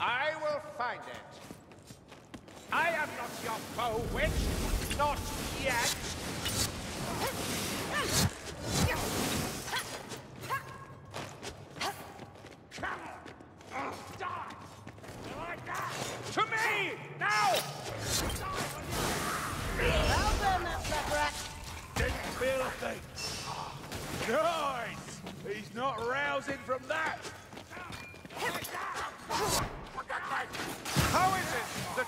I will find it. I am not your foe, witch. Not yet. Come on. Die. Like that. To me! Now! Well done, that black. Didn't feel a thing. Nice! He's not rousing from that! How is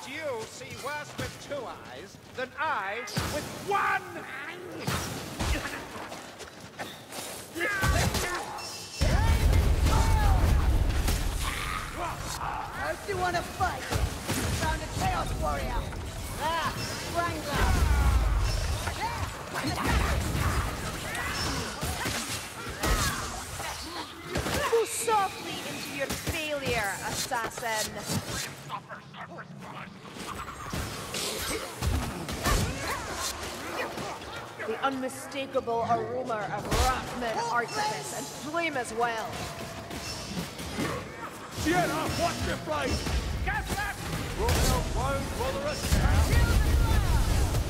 that you see worse with two eyes than I with one? Don't you want to fight? Found a Chaos Warrior. Ah, Wrangler. Go softly into your failure, assassin. The unmistakable aroma of Rathman artifice and flame as well. Sienna, watch your blade! Get that! Romeo won't bother us now.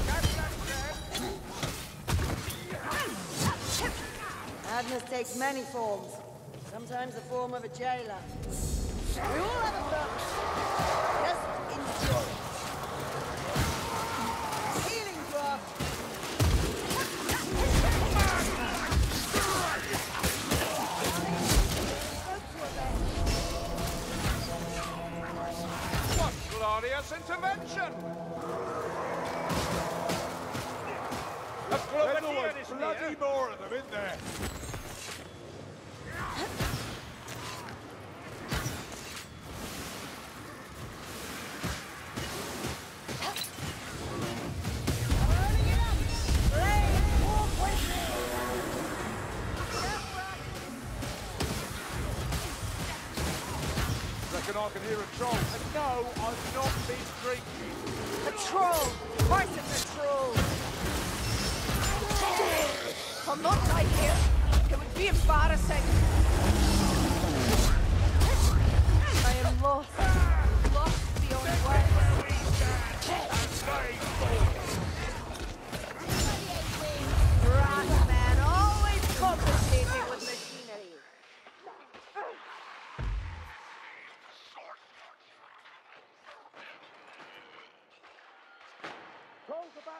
Get that dead! Madness takes many forms. Sometimes the form of a jailer. We all have a purpose. Just enjoy. Healing draft. What glorious intervention! There's always bloody near. more of them, isn't there? Reckon I can hear a troll. And no, I've not been drinking. A troll! Of course it's a troll! I'll not die here. It would be embarrassing. I am lost. Lost beyond words.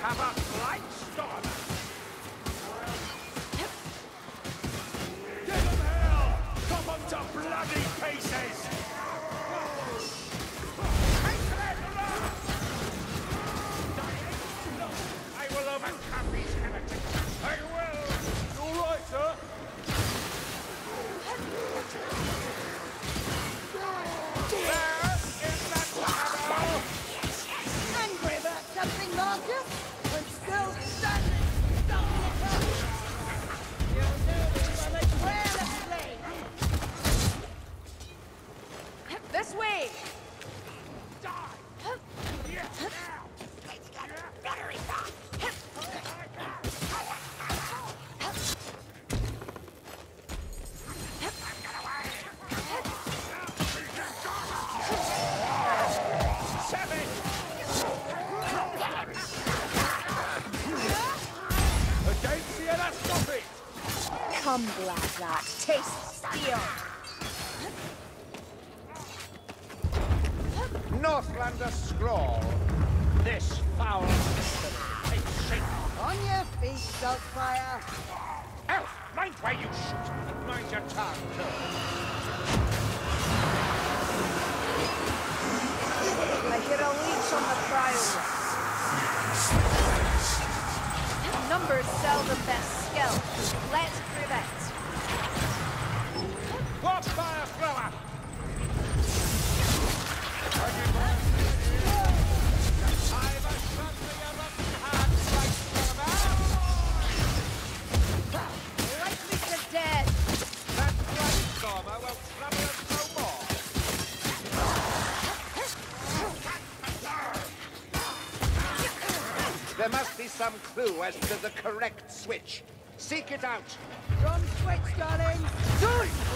have a flight that Come, black rat, taste steel. Northlander scrawl. This foul mystery takes shape. On your feet, Saltzpyre. Elf, mind where you shoot. and Mind your tongue, too. I hear a leech on the prowl. Numbers sell the best skill. Let's prove it. What fire thrower? I've a something hand like Likely to dead. That bright stormer will trouble no more. There must be some clue as to the correct switch. Seek it out. Wrong switch, darling.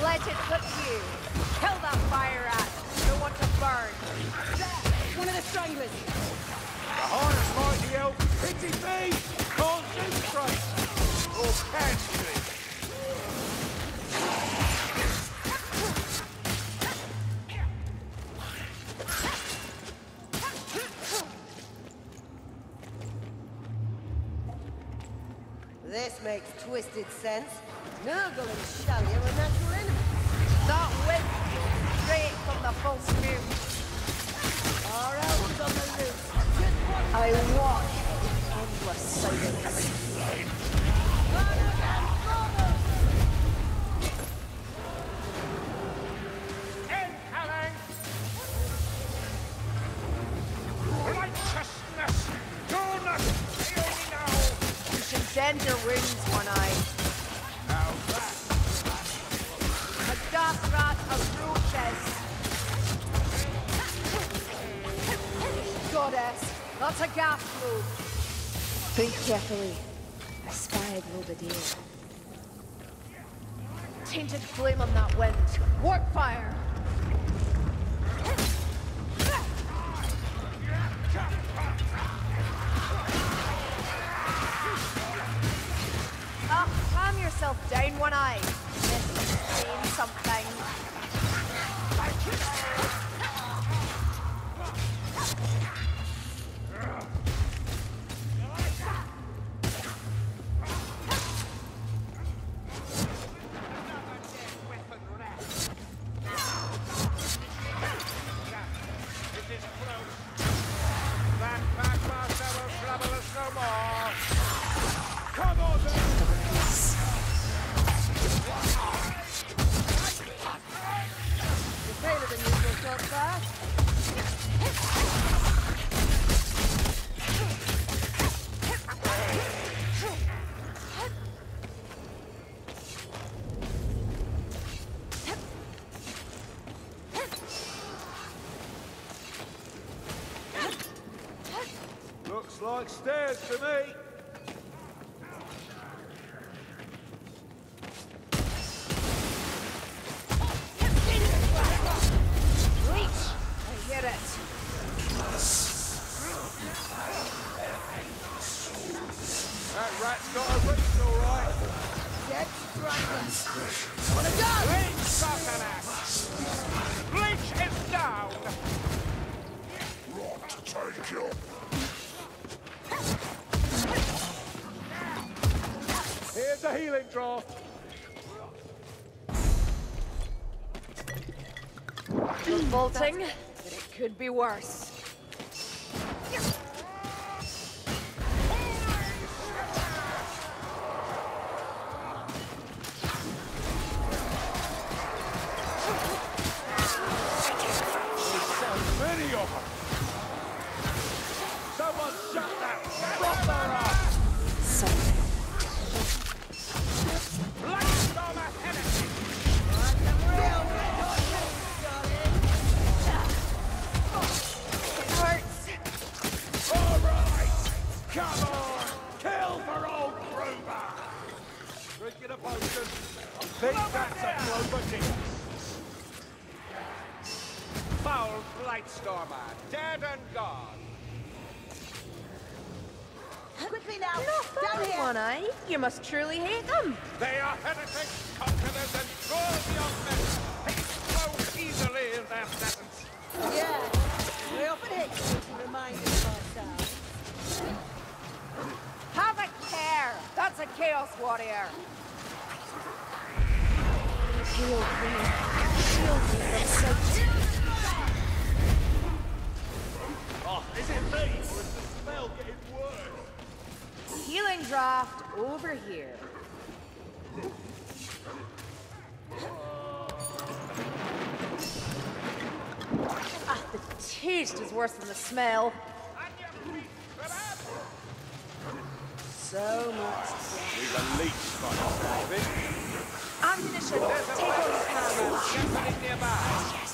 Let it cook you. Kill that fire rat. Don't want to burn. There, one of the stranglers. The horn's mighty elf. Pity me! Can't shoot straight! Or can twisted sense. Nurgle and Shallya are natural enemy. Straight from the moon. Our elf is on the loose. I carefully. I spied Robadir. Tainted flame on that wind. Warp fire! Ah, calm yourself down one eye. This is something. Like stairs to me. A healing draft. But it could be worse. Must truly hate them. They are heretics, conquerors, and trolls beyond measure. Hate flows easily in their presence. Yeah, we often hate to be reminded of ourselves. Have a care. That's a Chaos Warrior. Shield me. Shield me from Satan. Over here. Ah, the taste is worse than the smell. On your feet, Grab! So much We've a leech by the sound of it. Ammunition. Take all you can.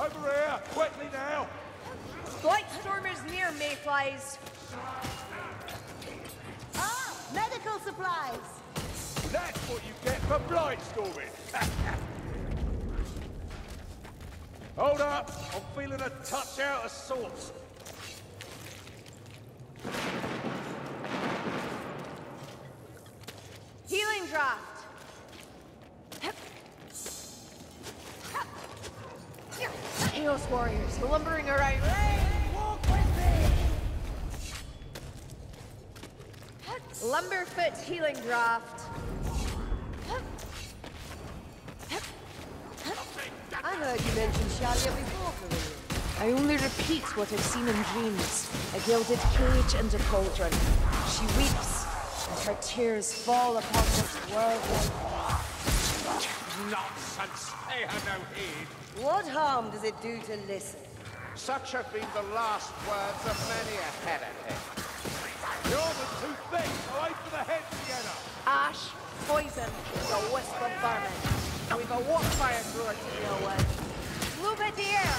Over here, quickly now. Blightstormers near mayflies. Ah, medical supplies! That's what you get for blindstorming. Hold up, I'm feeling a touch out of sorts. Healing draft. I heard you mention Shallya before, Corinne. I only repeat what I've seen in dreams. A gilded cage and a cauldron. She weeps, and her tears fall upon this world. Nonsense! Pay her no heed. What harm does it do to listen? Such have been the last words of many a heretic. Yours are too thick, so aim for the head, Sienna. Ash, poison, the wisp of vermin. We've a walk fire thrower to deal with. Louvedeer!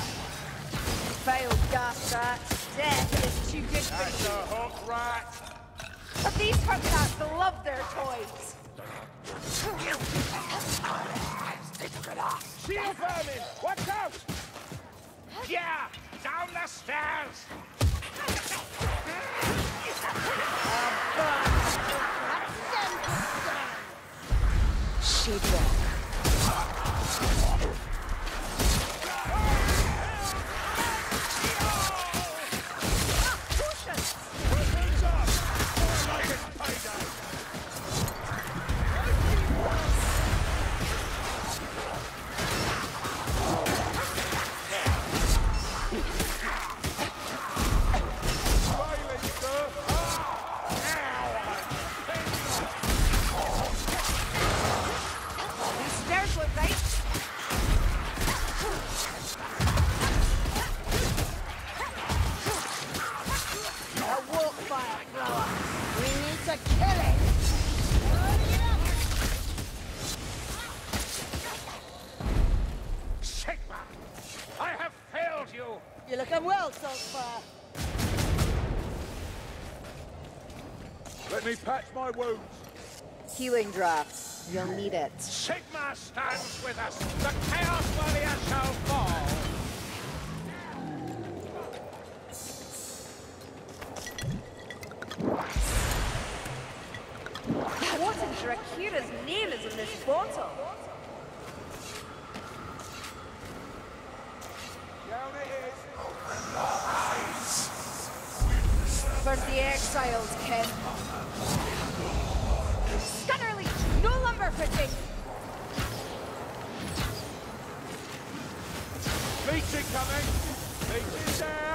Failed gas rat. Death is too good for That's you. a hook rat. But these pumpkins love their toys. They took it off. Shield vermin! Watch out! Yeah! Down the stairs! Ah, Shadewalk. We need to kill it! Sigmar! I have failed you! You look unwell, Saltzpyre. Let me patch my wounds. Healing draft. You'll need it. Sigmar stands with us! The Chaos Warrior shall fall! Name is in this is. For the exiles, Ken. Leech! No lumber fitting! Leech incoming. Leech is down.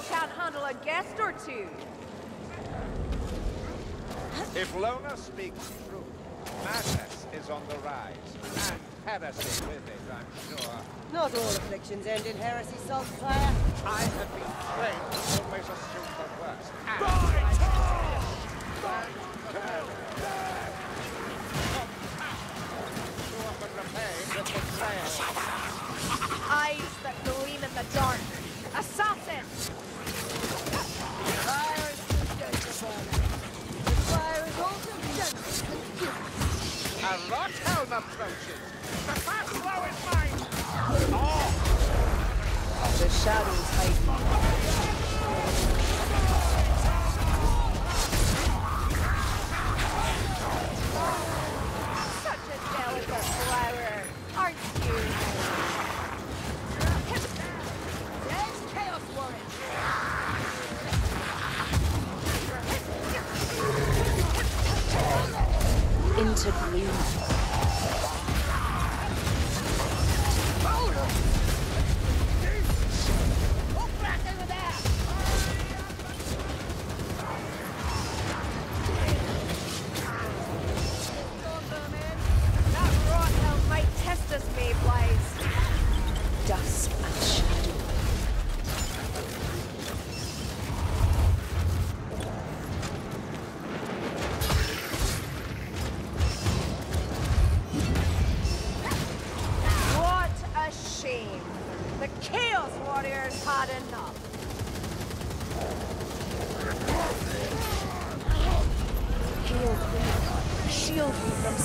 Your ritual can't handle a guest or two. If Lohner speaks true, madness is on the rise, and heresy with it, I'm sure. Not all afflictions end in heresy, Saltzpyre. I have been trained to always assume the worst. And By too often repaid with betrayal. Eyes that gleam in the dark. Assassin! Tell them, approaches. The fast is mine. The shadows hate me. into gloom.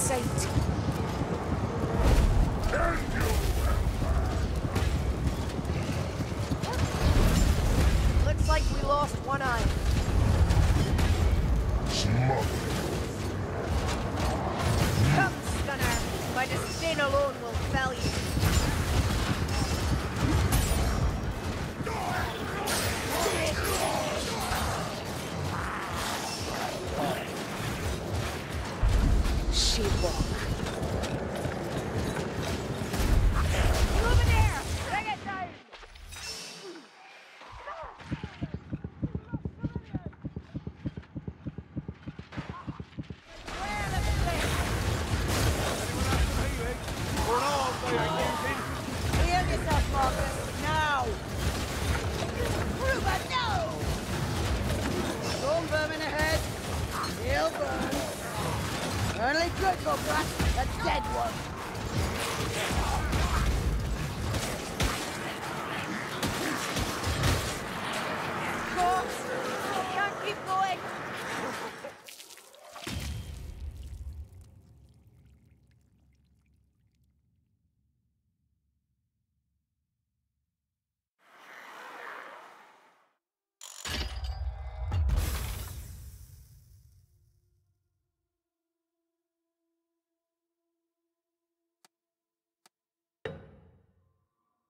safety. she walked.